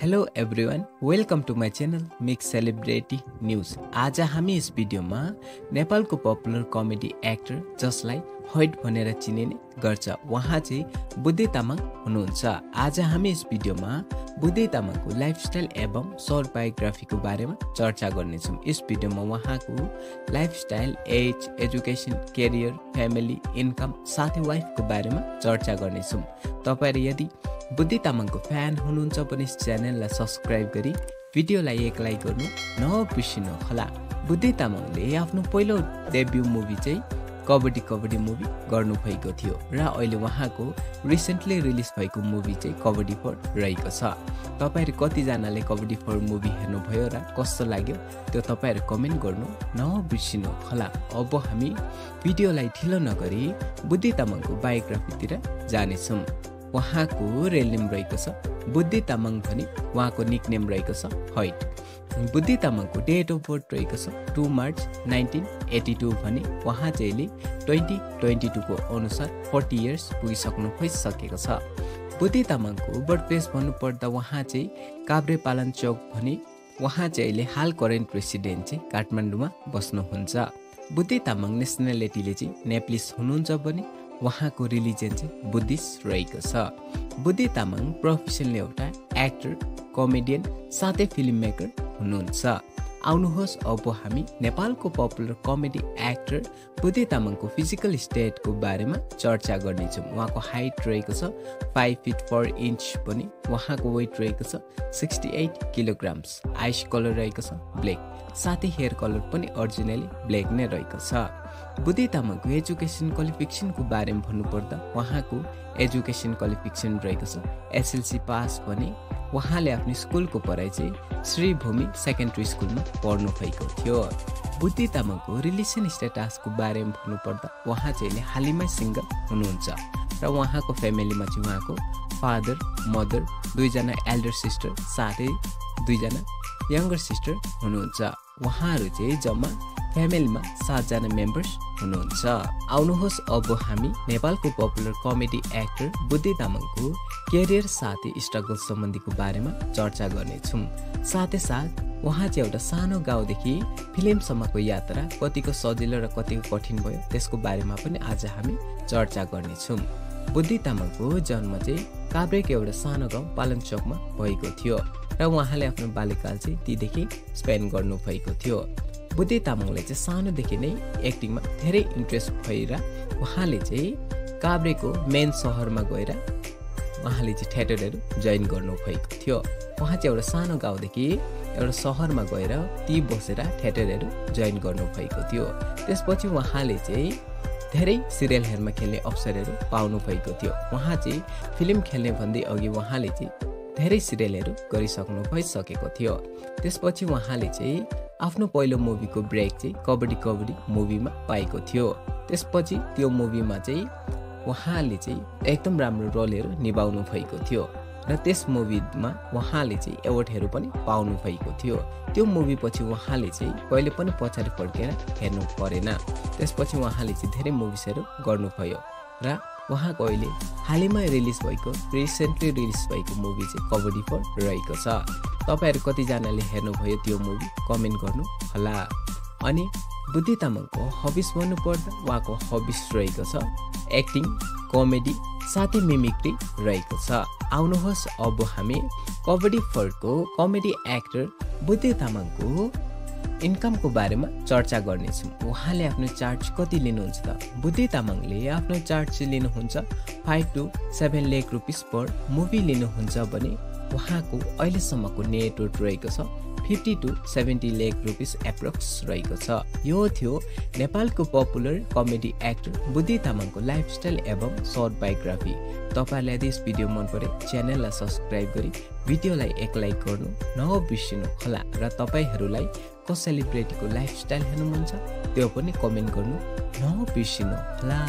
Hello everyone welcome to my channel mix celebrity news आज हामी यस भिडियोमा नेपालको पपुलर कमेडी एक्टर जसलाई होइट भनेर चिनिने गर्छ। उहाँ चाहिँ बुद्धि तामाङ हुनुहुन्छ। आज हामी यस भिडियोमा बुद्धि तामाङको लाइफस्टाइल एवं सर्ट बायोग्राफीको बारेमा चर्चा गर्नेछौँ। यस भिडियोमा उहाँको lifestyle age education career family income साथै वाइफको बारेमा चर्चा गर्नेछौँ। तपाईँहरू यदि बुद्धि तामाङको फ्यान हुनुहुन्छ भने च्यानललाई सब्सक्राइब गरी भिडियोलाई एक लाइक गर्नु नबिर्सिनु होला बुद्धि तामाङले आफ्नो पहिलो डेब्यु मुभी चाहिँ कबड्डी कबड्डी मुभी गर्नुभएको थियो र अहिले उहाँको रिसेन्टली रिलिज भएको मुभी चाहिँ कबड्डी फोर रहेको छ। तपाईँहरू कतिजनाले कबड्डी फोर मुभी हेर्नुभयो र कस्तो लाग्यो त्यो तपाईँहरू कमेन्ट गर्नु नबिर्सिनु होला अब हामी भिडियोलाई ढिलो नगरी बुद्धि तामाङको बायोग्राफीतिर जानेछौँ। उहाँको रेल नेम रहेको छ। बुद्धि तामाङ भने उहाँको निक नेम रहेको छ। हाइट बुद्धि तामाङको डेट अफ बर्थ रहेको छ two March nineteen eighty two भने उहाँ चाहिँ अहिले ट्वेन्टी ट्वेन्टी टूको अनुसार फोर्टी इयर्स पुगिसक्नु भइसकेको छ। बुद्धि तामाङको बर्थ प्लेस भन्नुपर्दा उहाँ चाहिँ काभ्रे पालन चौक भने उहाँ चाहिँ अहिले हाल करेन्ट प्रेसिडेन्ट चाहिँ काठमाडौँमा बस्नुहुन्छ। बुद्धि तामाङ नेसनालिटीले चाहिँ नेप्लिस हुनुहुन्छ भने उहाँको रिलिजन चाहिँ बुद्धिस्ट रहेको छ। बुद्धि तामाङ प्रोफेसनली एउटा एक्टर कमेडियन साथै फिल्म मेकर हुनुहुन्छ। आउनुहोस्। अब हामी नेपालको पपुलर कमेडी एक्टर बुद्धि तामाङको फिजिकल स्टेटको बारेमा चर्चा गर्नेछौँ। उहाँको हाइट रहेको छ फाइभ फिट फोर इन्च पनि। उहाँको वेट रहेको छ sixty eight kilograms eyes colour रहेको छ ब्ल्याक साथै हेयर कलर पनि अरिजिनली ब्ल्याक नै रहेको छ। बुद्धि तामाङको एजुकेसन क्वालिफिकेसनको बारेमा भन्नुपर्दा उहाँको एजुकेसन क्वालिफिकेसन रहेको छ। एसएलसी पास भने उहाँले आफ्नो स्कुलको पढाइ चाहिँ श्रीभूमि सेकेन्ड्री स्कुलमा पढ्नु भएको थियो। बुद्धि तामाङको रिलेसन स्टेटसको बारेमा भन्नुपर्दा उहाँ चाहिँ हालैमै सिङ्गल हुनुहुन्छ र उहाँको फ्यामिलीमा चाहिँ उहाँको फादर मदर दुईजना एल्डर सिस्टर साथै दुईजना यङ्गर सिस्टर हुनुहुन्छ। उहाँहरू चाहिँ जम्मा फ्यामिलीमा सातजना मेम्बर्स हुनुहुन्छ। आउनुहोस् अब हामी नेपालको पपुलर कमेडी एक्टर बुद्धि तामाङको केरियर साथै स्ट्रगल सम्बन्धीको बारेमा चर्चा गर्नेछौँ। साथै साथ उहाँ चाहिँ एउटा सानो गाउँदेखि फिल्मसम्मको यात्रा कतिको सजिलो र कतिको कठिन भयो त्यसको बारेमा पनि आज हामी चर्चा गर्नेछौँ। बुद्धि तामाङको जन्म चाहिँ काभ्रेको एउटा सानो गाउँ पालनचोकमा भएको थियो र उहाँले आफ्नो बाल्यकाल चाहिँ तीदेखि स्पेन्ड गर्नुभएको थियो। बुद्धि तामाङले चाहिँ सानोदेखि नै एक्टिङमा धेरै इन्ट्रेस्ट भएर उहाँले चाहिँ काभ्रेको मेन सहरमा गएर उहाँले चाहिँ थिएटरहरू जोइन गर्नुभएको थियो। उहाँ चाहिँ एउटा सानो गाउँदेखि एउटा सहरमा गएर ती बसेर थिएटरहरू जोइन गर्नुभएको थियो। त्यसपछि उहाँले चाहिँ धेरै सिरियलहरूमा खेल्ने अवसरहरू पाउनु भएको थियो। उहाँ चाहिँ फिल्म खेल्ने भन्दै अघि उहाँले चाहिँ धेरै सिरियलहरू गरिसक्नु भइसकेको थियो। त्यसपछि उहाँले चाहिँ आफ्नो पहिलो मुभीको ब्रेक चाहिँ कबड्डी कबड्डी मुभीमा पाएको थियो। त्यसपछि त्यो मुभीमा चाहिँ उहाँले चाहिँ एकदम राम्रो रोलहरू निभाउनु भएको थियो र त्यस मुभीमा उहाँले चाहिँ एवार्डहरू पनि पाउनु भएको थियो। त्यो मुभी पछि उहाँले चाहिँ कहिले पनि पछाडि फर्केर हेर्नु परेन। त्यसपछि उहाँले चाहिँ धेरै मुभिजहरू गर्नुभयो। र उहाँको अहिले हालैमा रिलिज भएको रिसेन्टली रिलिज भएको मुभी चाहिँ कबड्डी फोर रहेको छ। तपाईँहरू कतिजनाले हेर्नुभयो त्यो मुभी कमेन्ट गर्नु होला। अनि बुद्धि तामाङको हबिस भन्नुपर्दा उहाँको हबिस रहेको छ एक्टिङ कमेडी साथै मिमिक्री रहेको छ। आउनुहोस् अब हामी कबड्डी फोरको कमेडी एक्टर बुद्धि तामाङको इन्कमको बारेमा चर्चा गर्नेछौँ। उहाँले आफ्नो चार्ज कति लिनुहुन्छ? त बुद्धि तामाङले आफ्नो चार्ज लिनुहुन्छ। Five to seven lakh rupees per movie लिनुहुन्छ भने उहाँको अहिलेसम्मको नेटवर्क रहेको छ। Fifty to seventy lakh rupees approx रहेको छ। यो थियो नेपालको पपुलर कमेडी एक्टर बुद्धि तामाङको लाइफस्टाइल एवं सर्ट बायोग्राफी। तपाईँहरूलाई यदि यस भिडियो मन परे च्यानललाई सब्सक्राइब गरी भिडियोलाई एक लाइक गर्नु नबिर्सिनु होला र तपाईँहरूलाई को सेलिब्रेटीको लाइफस्टाइल हेर्नु मन छ त्यो पनि कमेन्ट गर्नु नबिर्सिनु होला